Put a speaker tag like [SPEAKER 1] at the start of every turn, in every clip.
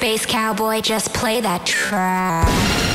[SPEAKER 1] Space Cowboy, just play that track.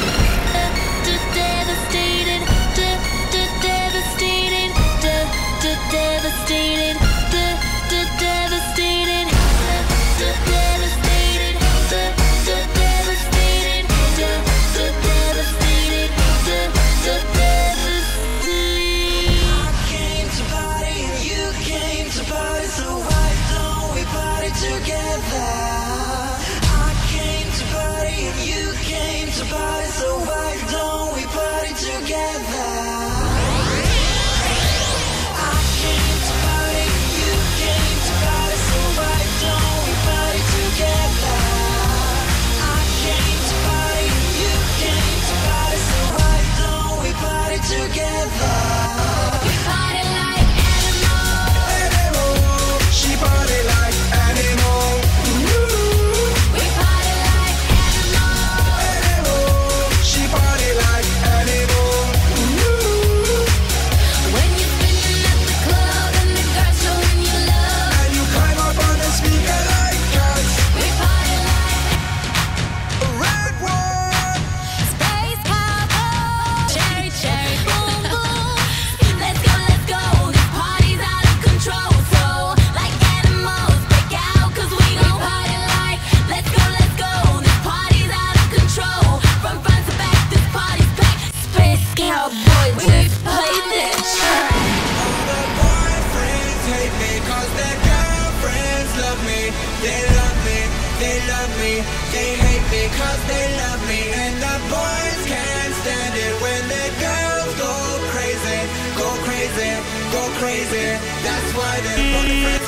[SPEAKER 2] Crazy,